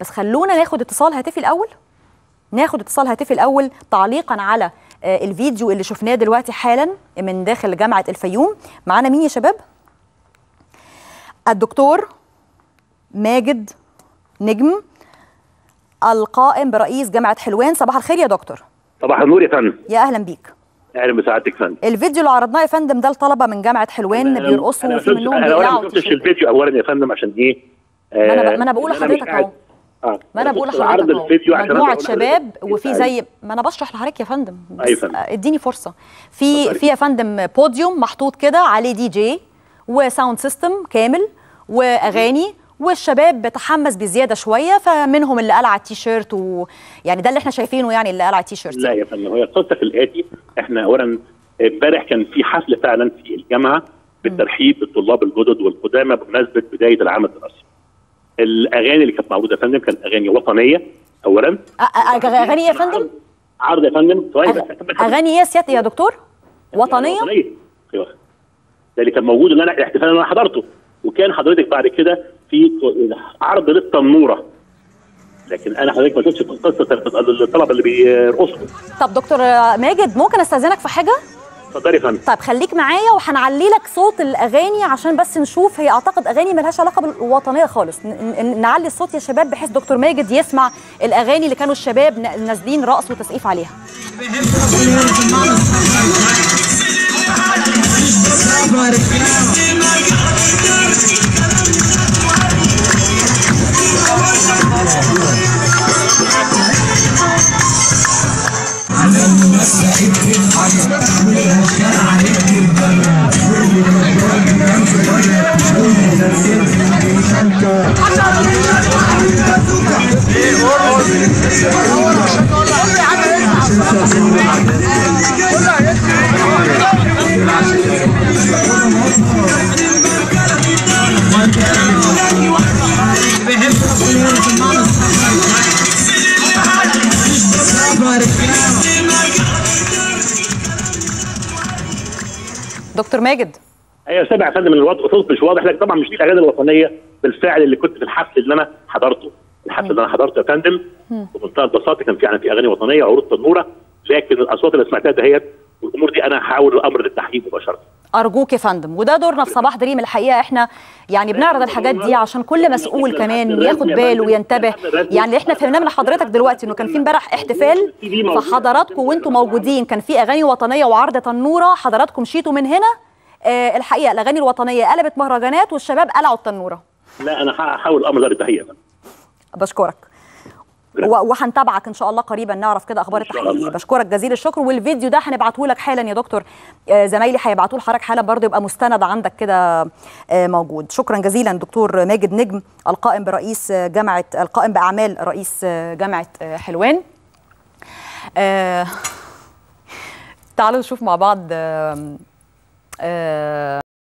بس خلونا ناخد اتصال هاتفي الأول. ناخد اتصال هاتفي الأول تعليقا على آه، الفيديو اللي شفناه دلوقتي حالا من داخل جامعة الفيوم. معانا مين يا شباب؟ الدكتور ماجد نجم القائم برئيس جامعة حلوان. صباح الخير يا دكتور. صباح النور يا فندم. يا أهلا بيك. أهلا بسعادتك يا فندم. الفيديو اللي عرضناه يا فندم ده الطلبه من جامعة حلوان بيرقصوا ما منهم أنا ما شفتش. الفيديو اولا يا فندم عشان إيه؟ ما آه، ما أنا بقول إن مش لحضرتك أهو. آه ما أنا بقول لحضرتك الفيديو أهو عشان مجموعة شباب. وفي زي ما أنا بشرح لحضرتك يا فندم بس أيوة فندم. إديني فرصة في. في يا فندم بوديوم محطوط كده عليه DJ و sound system كامل وأغاني والشباب بتحمس بزيادة شوية فمنهم اللي قلع التيشيرت ويعني ده اللي إحنا شايفينه يعني اللي قلع التيشيرت لا يا فندم هي القصة في الآتي إحنا اولا امبارح كان في حفل فعلا في الجامعة بالترحيب بالطلاب الجدد والقدامى بمناسبة بداية العام الدراسي. الأغاني اللي كانت معروضه يا فندم كانت أغاني وطنية اولا. أغاني إيه يا فندم؟ عرض يا فندم. ثواني بس. أغاني إيه يا سيادة يا دكتور؟ وطنية؟ وطنية. أيوه. ده اللي كان موجود اللي أنا الاحتفال اللي أنا حضرته. وكان حضرتك بعد كده في عرض للتنورة. لكن أنا حضرتك ما شفتش قصه الطلبة اللي بيرقصوا. طب دكتور ماجد ممكن أستأذنك في حاجة؟ اتفضلي فندم. طيب خليك معايا وهنعلي لك صوت الأغاني عشان بس نشوف. هي أعتقد أغاني ملهاش علاقة بالوطنية خالص. نعلي الصوت يا شباب بحيث دكتور ماجد يسمع الأغاني اللي كانوا الشباب نازلين رقص وتسقيف عليها. على المسا التحية ولو كان عليك الضيا واللي كبرك كان صغير واللي نسيت الخنكة Thank you. دكتور ماجد. أيوه سامع يا فندم الوضع الصوت مش واضح لكن طبعا مش دي الأغاني الوطنية بالفعل اللي كنت في الحفل اللي أنا حضرته. الحفل اللي أنا حضرته يا فندم بمنتهى البساطة كان في يعني في أغاني وطنية وعروض تنورة لكن الأصوات اللي سمعتها دهيت والأمور دي أنا هحاول الأمر للتحقيق مباشرة. أرجوك يا فندم وده دورنا في صباح دريم الحقيقة. إحنا يعني بنعرض الحاجات دي عشان كل مسؤول كمان ياخد باله وينتبه. يعني اللي إحنا فهمناه من حضرتك دلوقتي إنه كان في امبارح احتفال فحضراتكم وأنتم موجودين. كان في أغاني وطنية وعرض تنورة حضراتكم مشيتوا من هنا. آه الحقيقة الأغاني الوطنية قلبت مهرجانات والشباب قلعوا التنورة. لا أنا هحاول يا فندم. بشكرك. وهنتابعك إن شاء الله قريبا نعرف كده أخبار التحقيق. بشكرك جزيل الشكر. والفيديو ده هنبعته لك حالا يا دكتور آه، زمايلي هيبعتوه لحضرتك حالا برضه يبقى مستند عندك كده آه، موجود. شكرا جزيلا دكتور ماجد نجم القائم برئيس آه، جامعة القائم بأعمال رئيس جامعة حلوان. تعالوا نشوف مع بعض